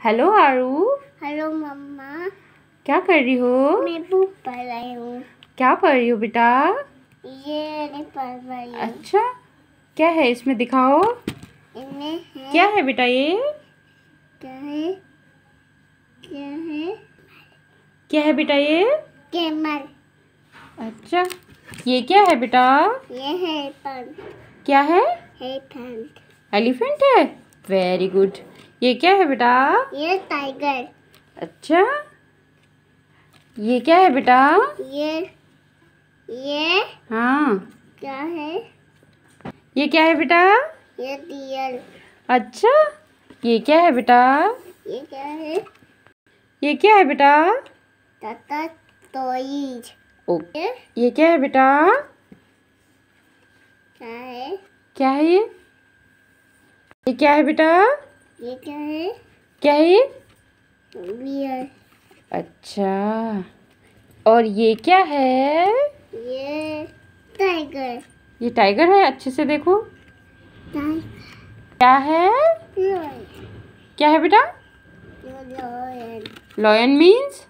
Hello आरू hello मम्मा क्या कर रही हो? मैं बुक पढ़ रही हूँ। क्या पढ़ रही हो बेटा? ये नहीं पढ़ रही हूँ। अच्छा क्या है इसमें दिखाओ। इनमें है क्या है बेटा ये? क्या है? क्या है? क्या है बेटा ये? कैमल। अच्छा ये क्या है बेटा? ये है क्या है? है एलिफेंट है? वेरी गुड ये क्या है बेटा? ये टाइगर अच्छा। ये क्या है बेटा? ये ये हाँ। क्या है? ये क्या है बेटा? ये डियर अच्छा। ये क्या है बेटा? ये क्या है? ये क्या है बेटा? टाटा टॉयज ओके ये क्या है बेटा? क्या है? क्या है ये? ये क्या है बेटा? ये क्या है? क्या है ये? बियर अच्छा। और ये क्या है? ये टाइगर ये टाइगर है? अच्छे से देखो। क्या है? क्या है बेटा. Lion means